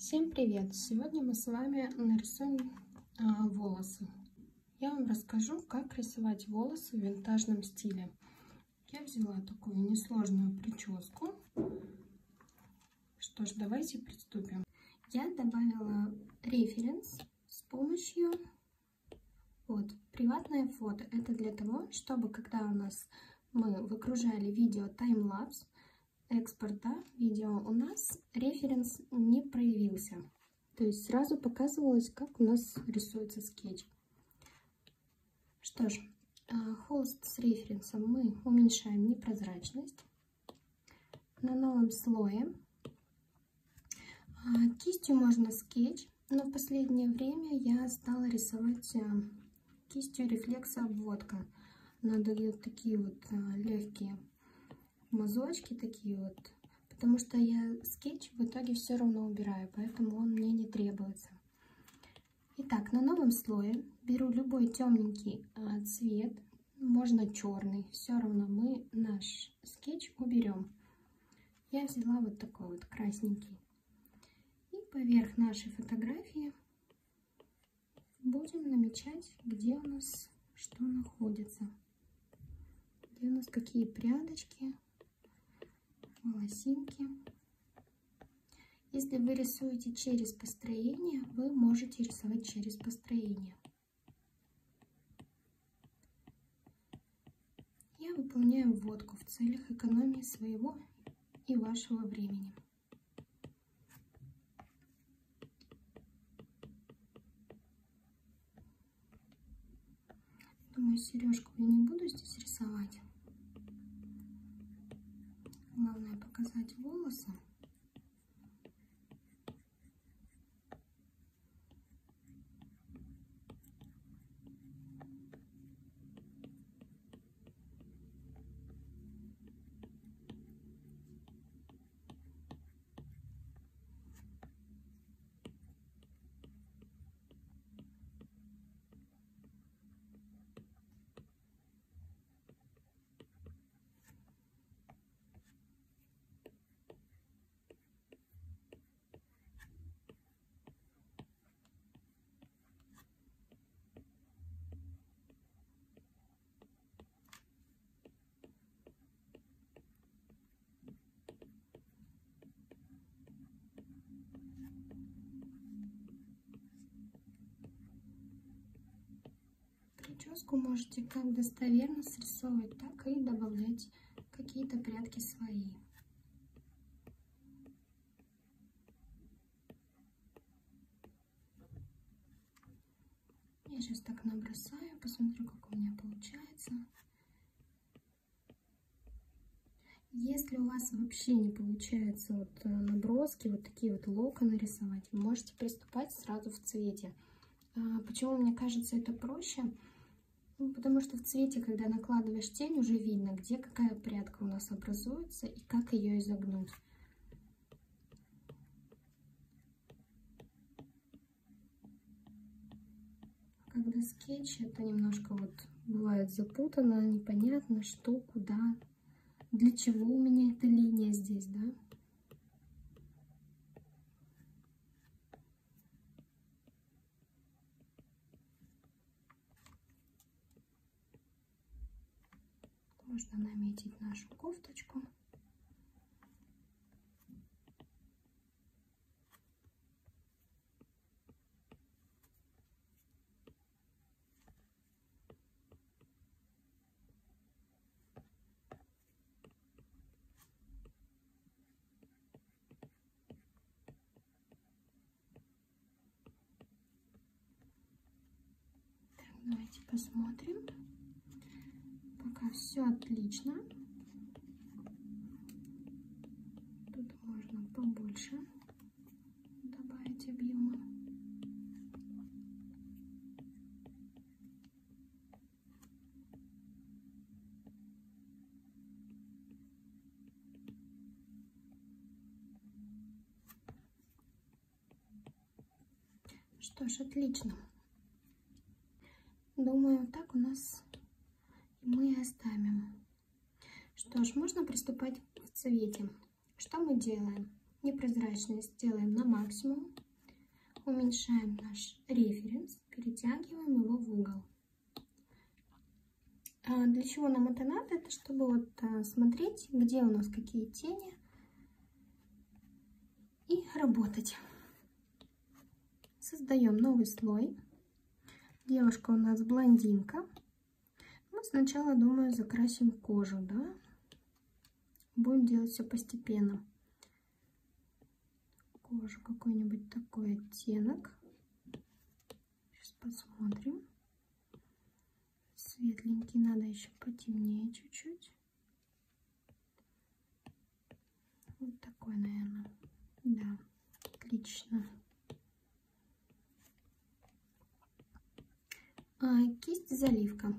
Всем привет! Сегодня мы с вами нарисуем а, волосы. Я вам расскажу, как рисовать волосы в винтажном стиле. Я взяла такую несложную прическу. Что ж, давайте приступим. Я добавила референс с помощью вот, приватное фото. Это для того, чтобы когда у нас мы выгружали видео таймлапс, экспорта видео у нас референс не проявился. То есть сразу показывалось, как у нас рисуется скетч. Что ж, а, холст с референсом мы уменьшаем непрозрачность. На новом слое а, кистью можно скетч, но в последнее время я стала рисовать а, кистью рефлекса обводка. Дает такие вот легкие мазочки такие вот, потому что я скетч в итоге все равно убираю, поэтому он мне не требуется. Итак, на новом слое беру любой темненький а, цвет, можно черный, все равно мы наш скетч уберем. Я взяла вот такой вот красненький. И поверх нашей фотографии будем намечать, где у нас что находится. Где у нас какие прядочки, волосинки. Если вы рисуете через построение, вы можете рисовать через построение. Я выполняю вводку в целях экономии своего и вашего времени. Думаю, сережку я не буду здесь рисовать. Главное показать волосы. Прическу можете как достоверно срисовывать, так и добавлять какие-то прятки свои. Я сейчас так набросаю, посмотрю, как у меня получается. Если у вас вообще не получается вот э, наброски, вот такие вот локоны рисовать, можете приступать сразу в цвете. А, почему мне кажется это проще? Ну, потому что в цвете, когда накладываешь тень, уже видно, где какая прядка у нас образуется и как ее изогнуть. Когда скетч, это немножко вот бывает запутано, непонятно, что, куда, для чего у меня эта линия здесь, да. Можно наметить нашу кофточку. давайте посмотрим все отлично. Тут можно побольше добавить объема. Что ж, отлично. Думаю, так у нас мы оставим. Что ж, можно приступать к цвете. Что мы делаем? непрозрачность делаем на максимум. Уменьшаем наш референс, перетягиваем его в угол. А для чего нам это надо? Это чтобы вот а, смотреть, где у нас какие тени и работать. Создаем новый слой. Девушка у нас блондинка. Мы сначала, думаю, закрасим кожу, да? Будем делать все постепенно. Кожу какой-нибудь такой оттенок. Сейчас посмотрим. Светленький, надо еще потемнее чуть-чуть. Вот такой, наверное. Да, отлично. А, кисть заливка.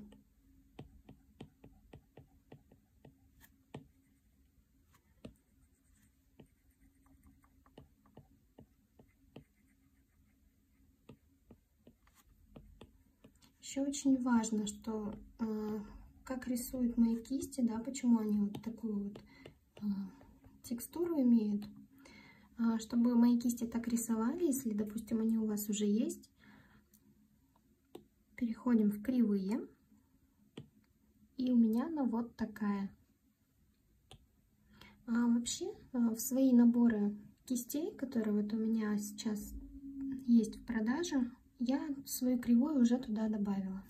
Еще очень важно, что э, как рисуют мои кисти, да, почему они вот такую вот э, текстуру имеют. Э, чтобы мои кисти так рисовали, если, допустим, они у вас уже есть, переходим в кривые. И у меня она вот такая. А вообще э, в свои наборы кистей, которые вот у меня сейчас есть в продаже, я свою кривую уже туда добавила.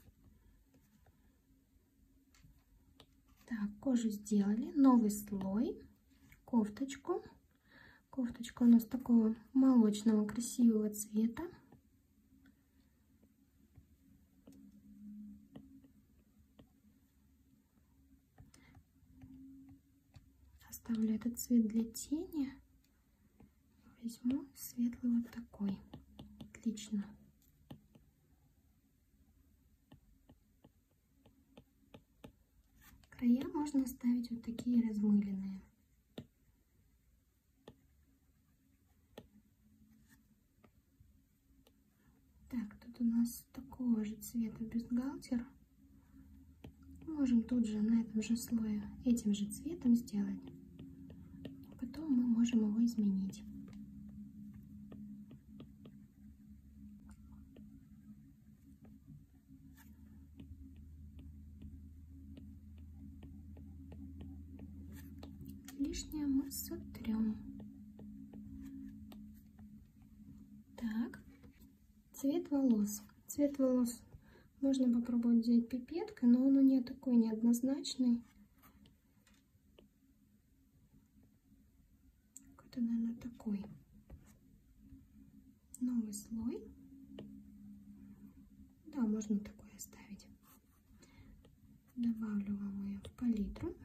Так, кожу сделали. Новый слой. Кофточку. Кофточка у нас такого молочного красивого цвета. Оставлю этот цвет для тени. Возьму светлый вот такой. Отлично. Края можно оставить вот такие размыленные. Так, тут у нас такого же цвета бюстгальтер. Можем тут же на этом же слое этим же цветом сделать потом мы можем его изменить. Лишнее мы сотрем. Так, цвет волос. Цвет волос можно попробовать взять пипеткой, но он у нее такой неоднозначный. это, наверное, такой новый слой. Да, можно такой оставить. Добавлю вам ее в палитру.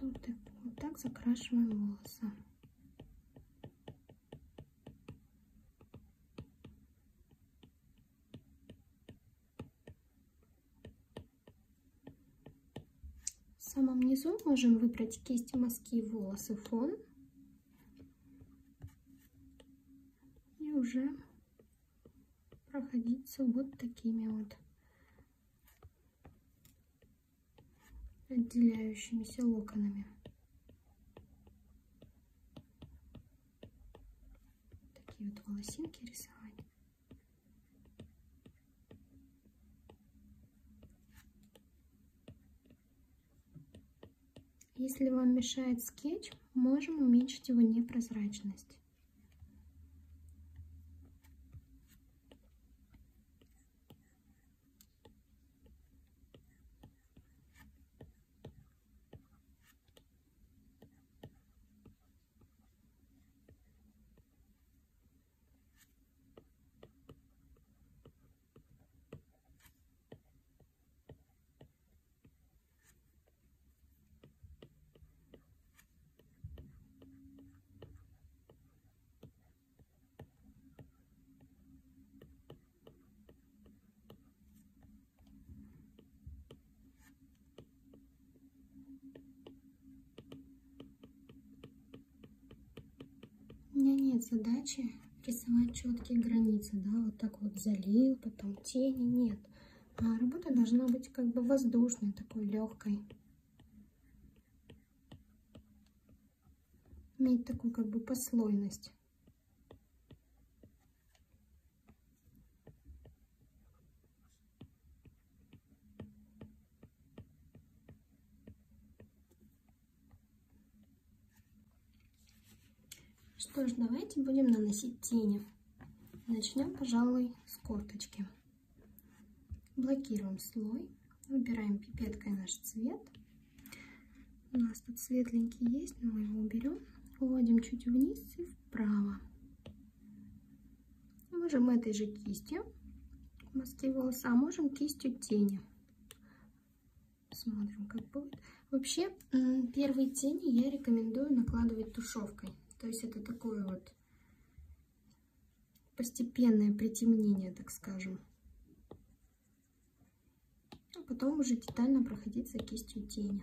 Вот так, вот так закрашиваем волосы. В самом низу можем выбрать кисть мазки волосы фон. И уже проходиться вот такими вот отделяющимися локонами. Такие вот волосинки рисовать. Если вам мешает скетч, можем уменьшить его непрозрачность. Задачи рисовать четкие границы, да, вот так вот залил, потом тени, нет. А работа должна быть как бы воздушной, такой легкой. Иметь такую как бы послойность. Что ж, давайте будем наносить тени. Начнем, пожалуй, с корточки. Блокируем слой, выбираем пипеткой наш цвет. У нас тут светленький есть, но мы его уберем. Уводим чуть вниз и вправо. Можем этой же кистью мазки волоса, а можем кистью тени. Смотрим, как будет. Вообще, первые тени я рекомендую накладывать тушевкой. То есть это такое вот постепенное притемнение, так скажем. А потом уже детально проходиться кистью тени.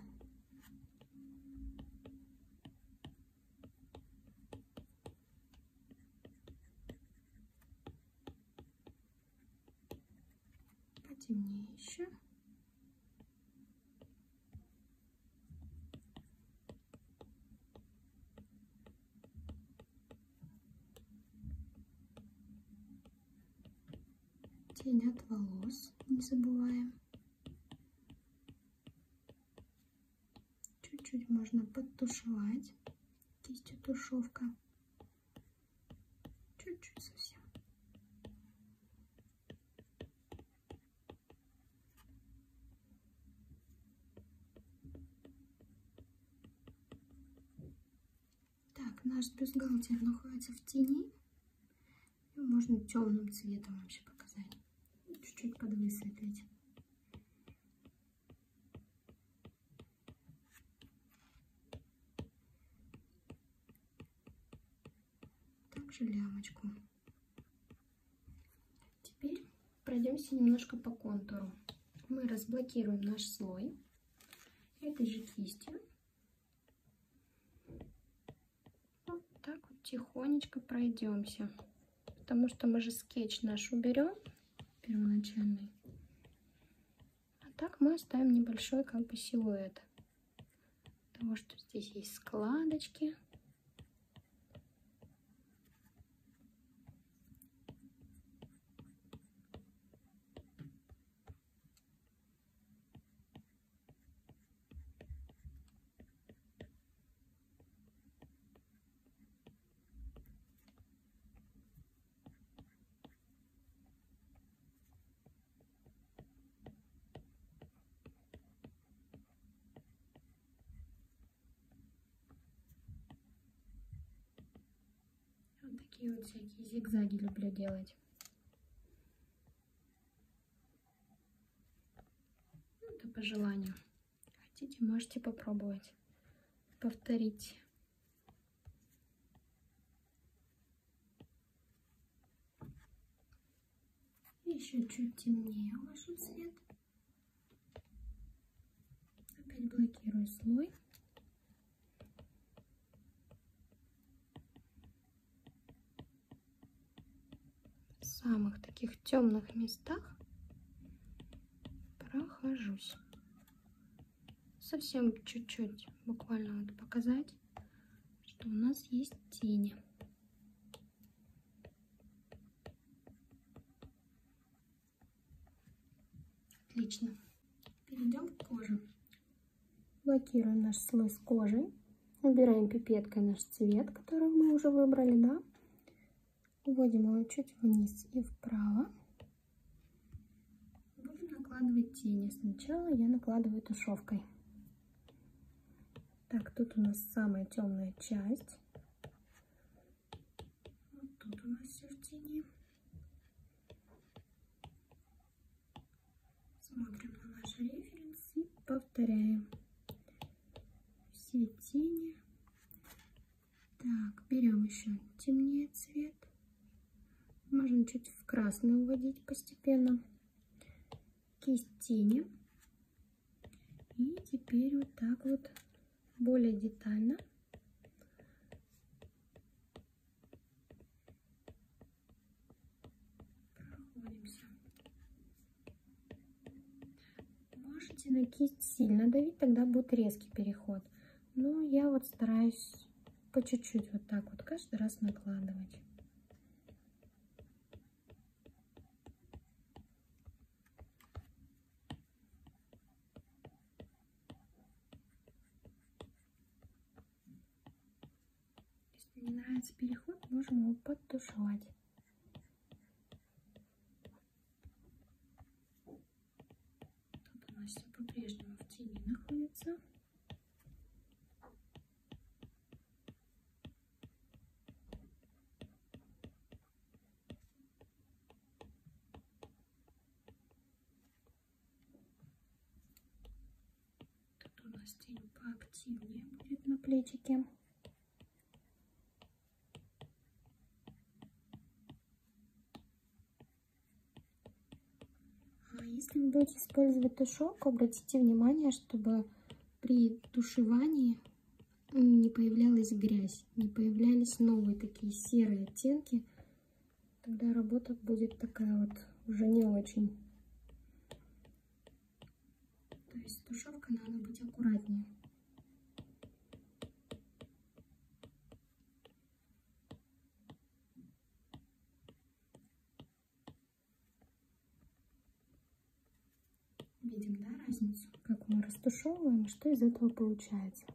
Потемнее еще. Тень от волос, не забываем. Чуть-чуть можно подтушевать кистью тушевка. Чуть-чуть совсем. Так, наш бюстгальтер находится в тени. Можно темным цветом вообще показать подвысветлить. Также лямочку. Теперь пройдемся немножко по контуру. Мы разблокируем наш слой этой же кистью. Вот так вот тихонечко пройдемся. Потому что мы же скетч наш уберем первоначальный. А так мы оставим небольшой как бы силуэт. Того, что здесь есть складочки. Вот всякие зигзаги люблю делать. Ну, это по желанию. Хотите, можете попробовать повторить. Еще чуть темнее уложу цвет. Опять блокирую слой. Самых таких темных местах прохожусь. Совсем чуть-чуть, буквально вот показать, что у нас есть тени. Отлично. Перейдем к коже. Блокируем наш слой с кожей. Убираем пипеткой наш цвет, который мы уже выбрали, да? Вводим его чуть вниз и вправо. Будем накладывать тени. Сначала я накладываю тушевкой. Так, тут у нас самая темная часть. Вот тут у нас все в тени. Смотрим на наш референс и повторяем все тени. Так, берем еще темнее цвет. Можно чуть в красный уводить постепенно. Кисть тени. И теперь вот так вот более детально. Можете на кисть сильно давить, тогда будет резкий переход. Но я вот стараюсь по чуть-чуть вот так вот каждый раз накладывать. Не нравится переход, можем его подтушевать. Тут у нас все по-прежнему в тени находится. Тут у нас тень поактивнее будет на плечике. А если вы будете использовать тушевку, обратите внимание, чтобы при тушевании не появлялась грязь, не появлялись новые такие серые оттенки. Тогда работа будет такая вот уже не очень. То есть тушевка надо быть аккуратнее. Видим, да, разницу? Как мы растушевываем, что из этого получается.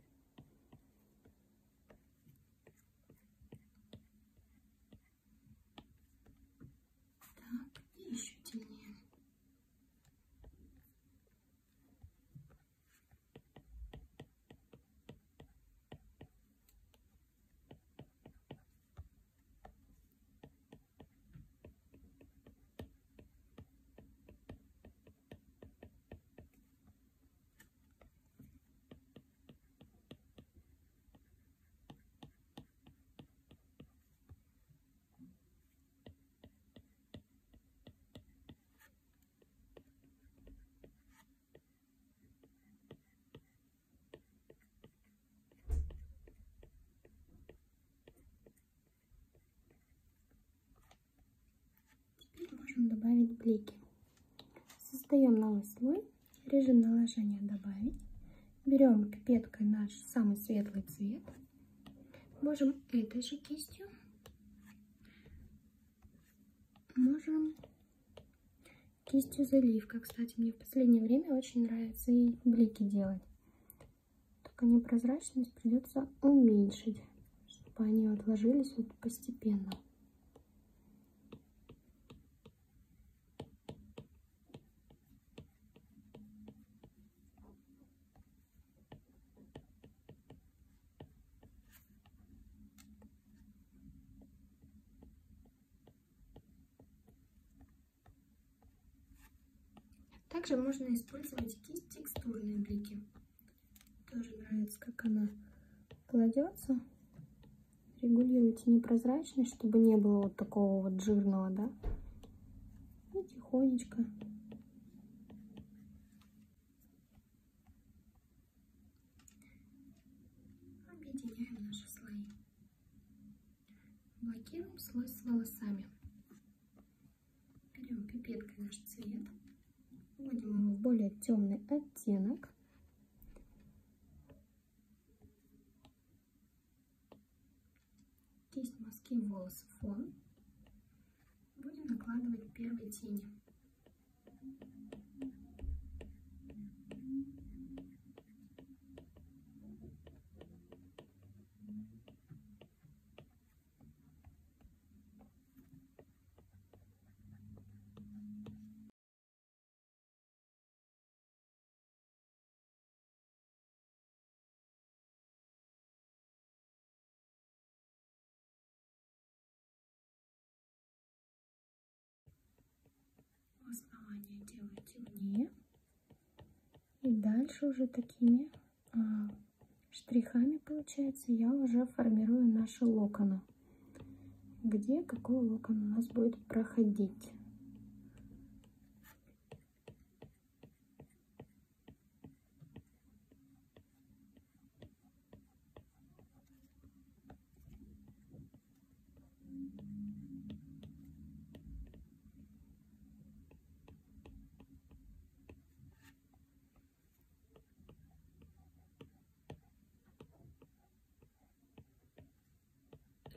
Так, и еще темнее. Теперь можем добавить блики. Создаем новый слой, режим наложения добавить. Берем пипеткой наш самый светлый цвет. Можем этой же кистью. Можем кистью заливка. Кстати, мне в последнее время очень нравится и блики делать. Только непрозрачность придется уменьшить, чтобы они отложились вот постепенно. Также можно использовать кисть текстурные блики. Тоже нравится, как она кладется. Регулируйте непрозрачность, чтобы не было вот такого вот жирного, да. И тихонечко. Объединяем наши слои. Блокируем слой с волосами. Берем пипеткой наш цвет. Вводим его в более темный оттенок. Кисть мазки волосы фон. Будем накладывать первые тени. Основание делаю темнее. И дальше уже такими а, штрихами, получается, я уже формирую наши локоны. Где какой локон у нас будет проходить.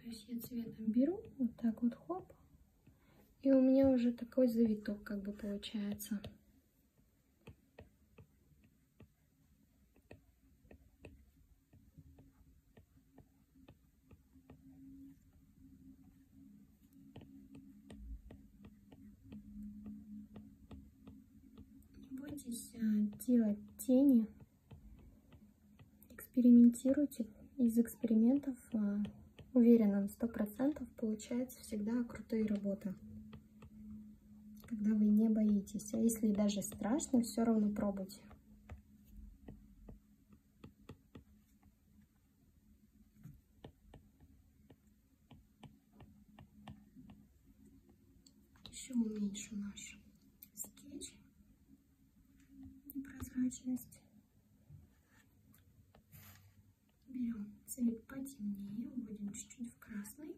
есть я цветом беру, вот так вот хоп, и у меня уже такой завиток как бы получается. Бойтесь делать тени, экспериментируйте. Из экспериментов а, уверена на сто процентов получается всегда крутые работы когда вы не боитесь. А если даже страшно, все равно пробуйте. Еще уменьшу наш скетч. Непрозрачность. Берем цвет потемнее, чуть-чуть в красный.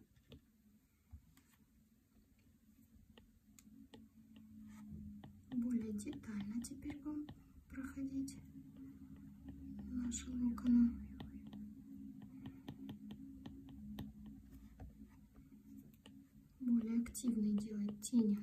более детально теперь будем проходить наши локоны. Более активные делать тени.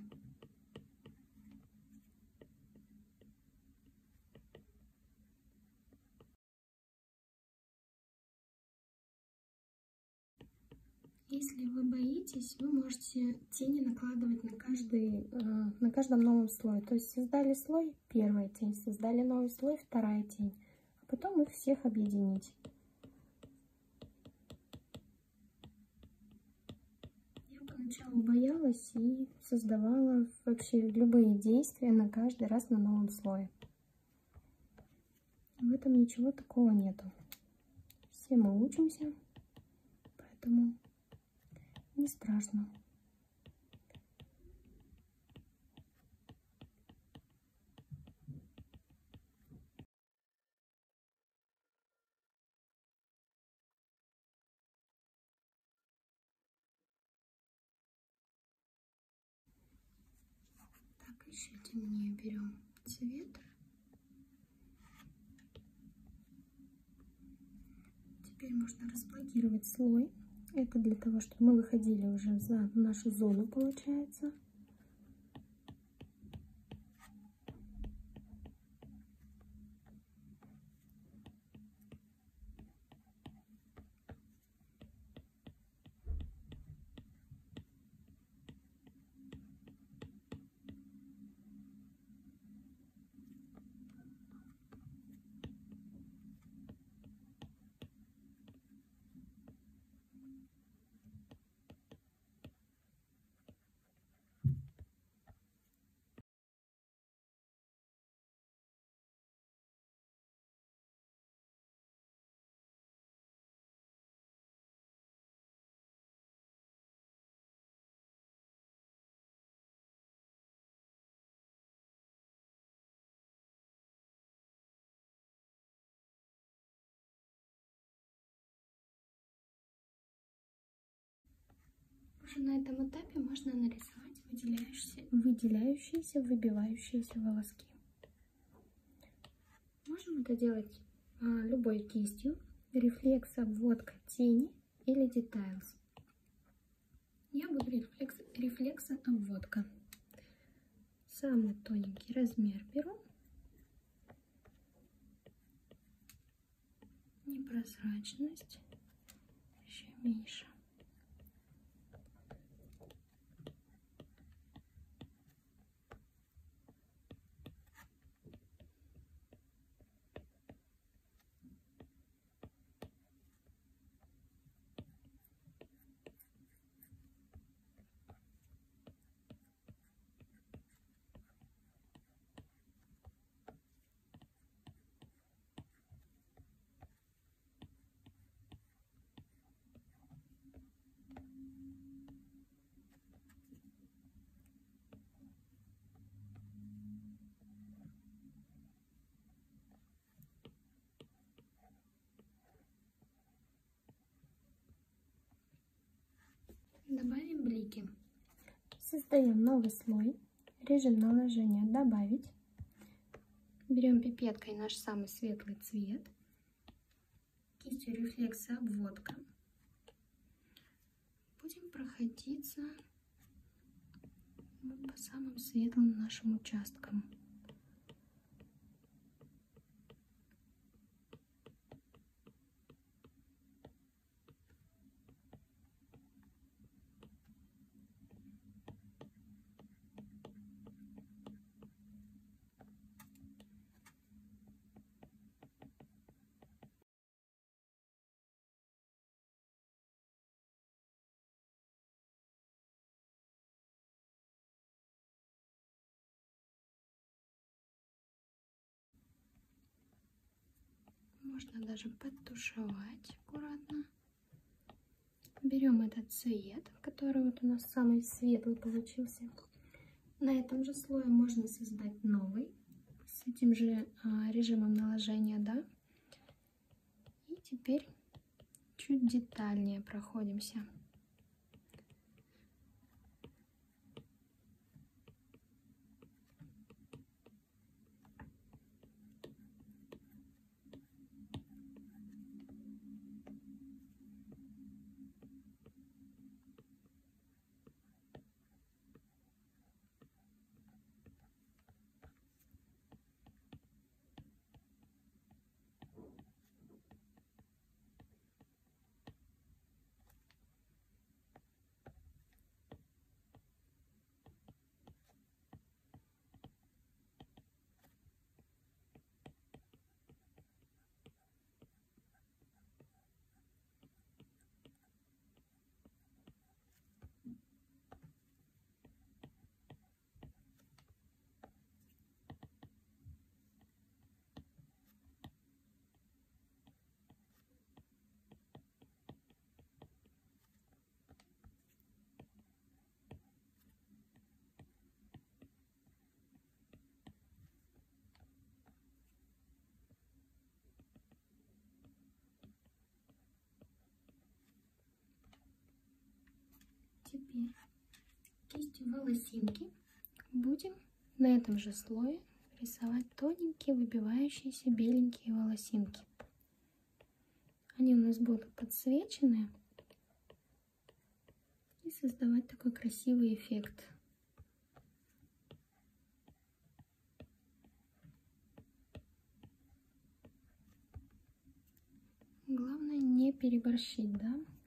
Если вы боитесь, вы можете тени накладывать на, каждый, э, на каждом новом слое. То есть создали слой, первая тень, создали новый слой, вторая тень. А потом их всех объединить. Я поначалу боялась и создавала вообще любые действия на каждый раз на новом слое. В этом ничего такого нету. Все мы учимся, поэтому не страшно. Так, еще темнее берем цвет. Теперь можно разблокировать слой. Это для того, чтобы мы выходили уже за нашу зону, получается. Уже на этом этапе можно нарисовать выделяющиеся, выделяющиеся выбивающиеся волоски. Можем это делать а, любой кистью, рефлекс, обводка тени или детайлс. Я буду рефлекс, рефлекса обводка. Самый тоненький размер беру. Непрозрачность еще меньше. Блики. Создаем новый слой. Режим наложения «Добавить». Берем пипеткой наш самый светлый цвет. Кистью рефлекса обводка. находиться вот по самым светлым нашим участкам. Можно даже подтушевать аккуратно. Берем этот цвет, который вот у нас самый светлый получился. На этом же слое можно создать новый с этим же а, режимом наложения, да. И теперь чуть детальнее проходимся. Теперь кистью волосинки будем на этом же слое рисовать тоненькие выбивающиеся беленькие волосинки. Они у нас будут подсвечены и создавать такой красивый эффект. Главное не переборщить, да?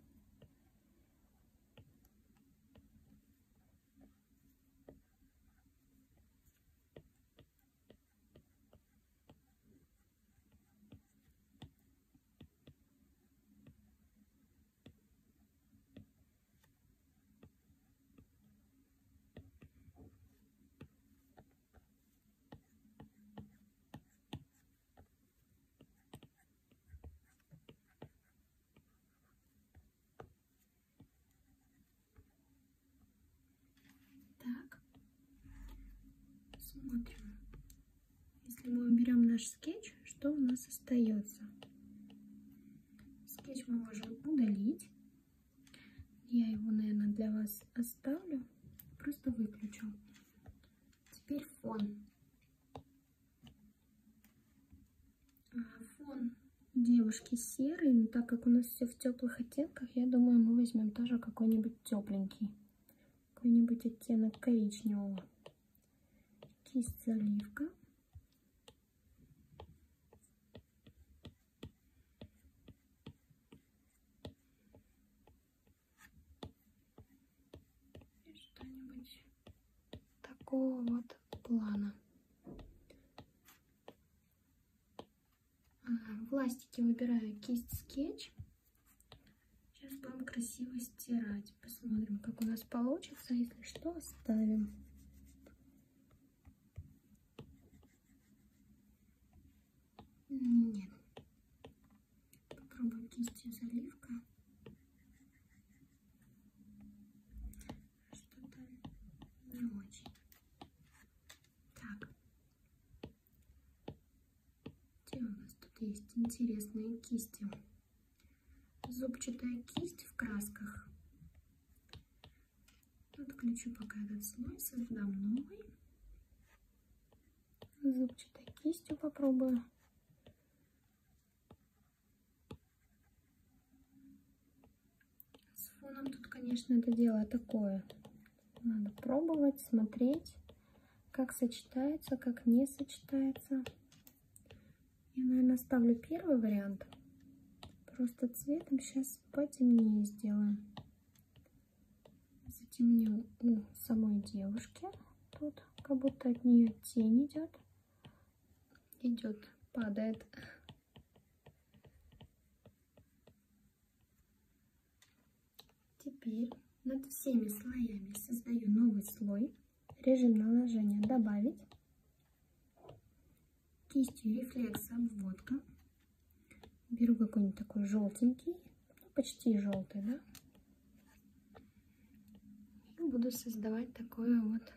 Смотрим. Если мы уберем наш скетч, что у нас остается? Скетч мы можем удалить. Я его, наверное, для вас оставлю. Просто выключу. Теперь фон. А, фон девушки серый, но так как у нас все в теплых оттенках, я думаю, мы возьмем тоже какой-нибудь тепленький. Какой-нибудь оттенок коричневого кисть заливка. И что-нибудь такого вот плана. В пластике выбираю кисть скетч. Сейчас будем красиво стирать. Посмотрим, как у нас получится. Если что, оставим. Нет. Попробуем кистью заливка. Что-то не очень. Так. Где у нас тут есть интересные кисти? Зубчатая кисть в красках. Отключу пока этот слой, создам новый. Зубчатой кистью попробую. Нам тут, конечно, это дело такое. Надо пробовать, смотреть, как сочетается, как не сочетается. Я, наверное, ставлю первый вариант. Просто цветом сейчас потемнее сделаем. Затемню у самой девушки. Тут как будто от нее тень идет. Идет, падает. Теперь над всеми слоями создаю новый слой. Режим наложения добавить. Кистью рефлекса обводка. Беру какой-нибудь такой желтенький, ну, почти желтый, да. И буду создавать такое вот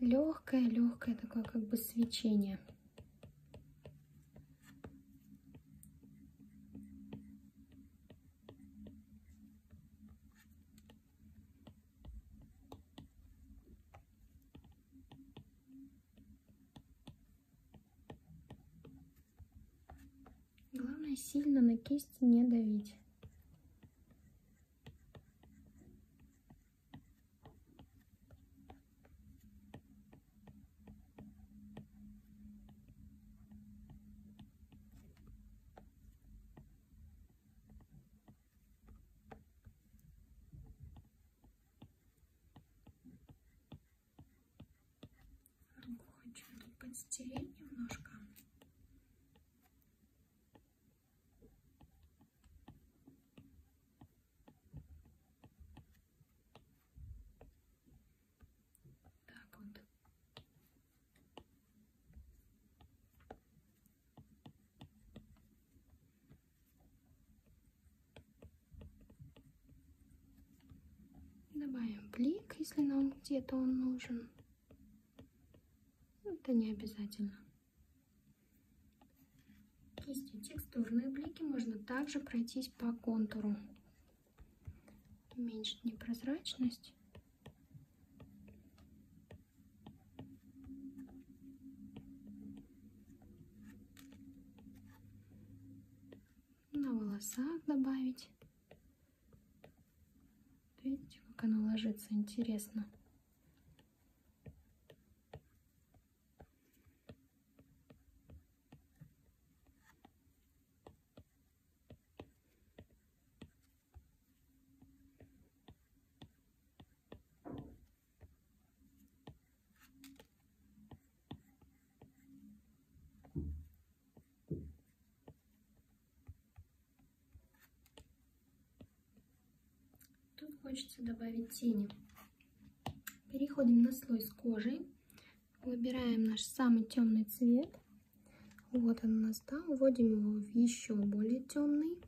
легкое-легкое такое как бы свечение. Главное сильно на кисть не давить. Руку хочу тут подстереть немножко. Так вот. Добавим блик, если нам где-то он нужен. Это не обязательно. Кистью текстурные блики можно также пройтись по контуру. Уменьшить непрозрачность. На волосах добавить. Видите, как оно ложится интересно. Тут хочется добавить тени. Переходим на слой с кожей. Выбираем наш самый темный цвет. Вот он у нас там. Вводим его в еще более темный.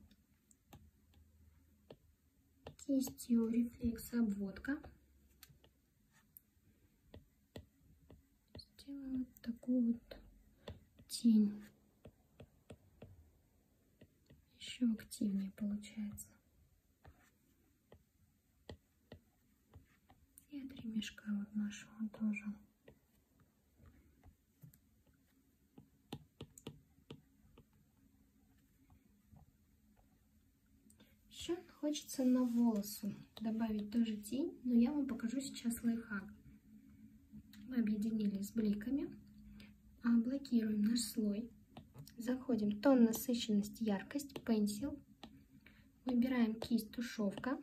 Кистью рефлекс обводка. Сделаем вот такую вот тень. Еще активнее получается. И от ремешка вот нашего тоже. Еще хочется на волосы добавить тоже тень, но я вам покажу сейчас лайфхак. Мы объединили с бликами, а блокируем наш слой, заходим тон, насыщенность, яркость, пенсил, выбираем кисть, тушевка,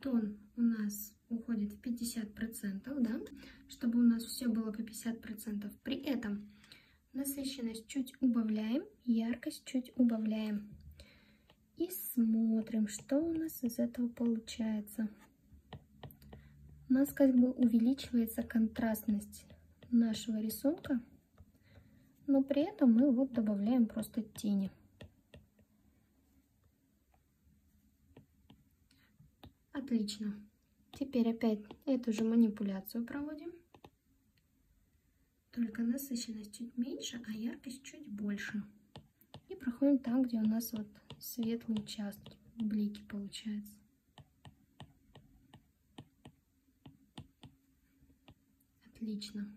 тон у нас уходит в 50%, да, чтобы у нас все было по 50%. При этом насыщенность чуть убавляем, яркость чуть убавляем. И смотрим, что у нас из этого получается. У нас как бы увеличивается контрастность нашего рисунка, но при этом мы вот добавляем просто тени. Отлично. Теперь опять эту же манипуляцию проводим. Только насыщенность чуть меньше, а яркость чуть больше. И проходим там, где у нас вот светлые участки, блики получается. Отлично.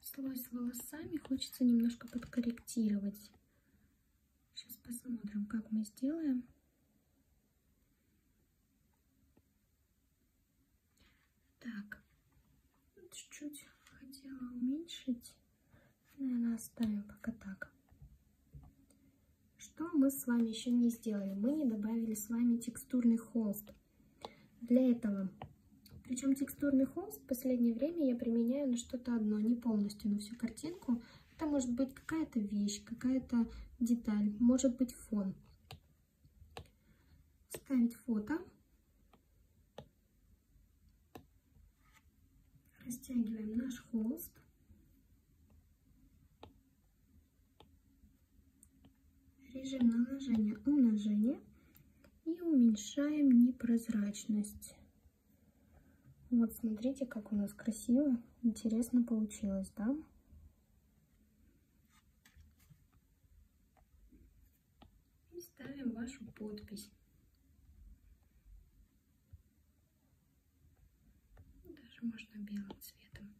Слой с волосами хочется немножко подкорректировать. Сейчас посмотрим, как мы сделаем. Так, чуть-чуть хотела уменьшить. Наверное, оставим пока так. Что мы с вами еще не сделали? Мы не добавили с вами текстурный холст. Для этого, причем текстурный холст в последнее время я применяю на что-то одно, не полностью на всю картинку. Это может быть какая-то вещь, какая-то деталь, может быть фон. Ставить фото. Растягиваем наш холст. Режим наложения умножения и уменьшаем непрозрачность. Вот смотрите, как у нас красиво, интересно получилось, да? И ставим вашу подпись. Даже можно белым цветом.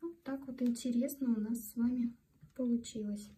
Вот так вот интересно у нас с вами получилось.